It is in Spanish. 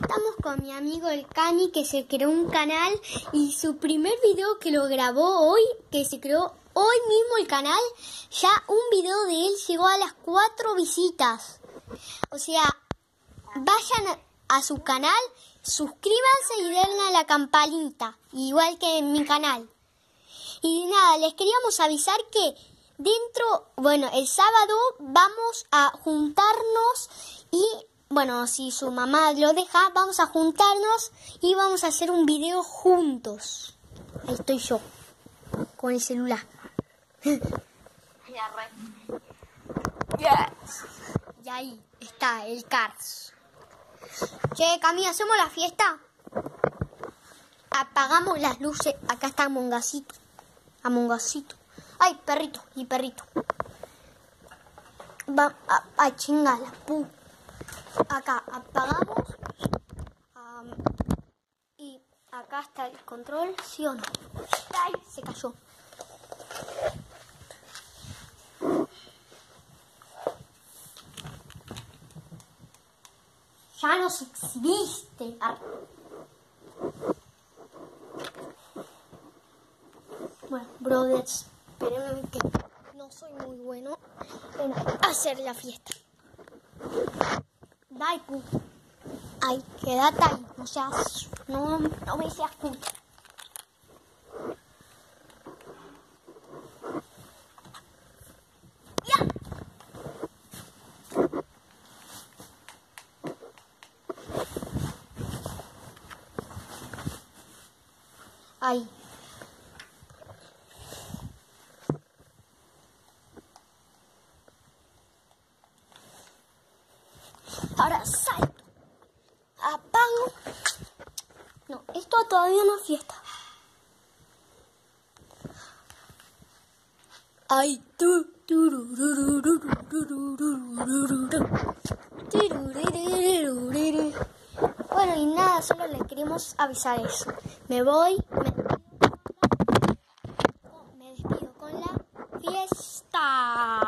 estamos con mi amigo el Cani que se creó un canal y su primer video que lo grabó hoy, que se creó hoy mismo el canal, ya un video de él llegó a las cuatro visitas. O sea, vayan a, su canal, suscríbanse y denle a la campanita, igual que en mi canal. Y nada, les queríamos avisar que dentro, bueno, el sábado vamos a juntarnos y bueno, si su mamá lo deja, vamos a juntarnos y vamos a hacer un video juntos. Ahí estoy yo, con el celular. Y ahí está el Cars. Che, Cami, ¿hacemos la fiesta? Apagamos las luces. Acá está Mongacito. Amongacito. Ay, perrito y perrito. Va a, a chingar la puta acá apagamos y acá está el control, ¿sí o no? ¡Ay! Se cayó. Ya nos exhibiste. Bueno, brothers, espérenme que no soy muy bueno en hacer la fiesta. Dai, pu. Ay, quédate ahí, no seas, no, no me seas puta. ¡Ya! Ahora salto. Apago. No, esto todavía no es fiesta. Ay, tú. Bueno, y nada, solo le queremos avisar eso. Me voy, me despido con la fiesta.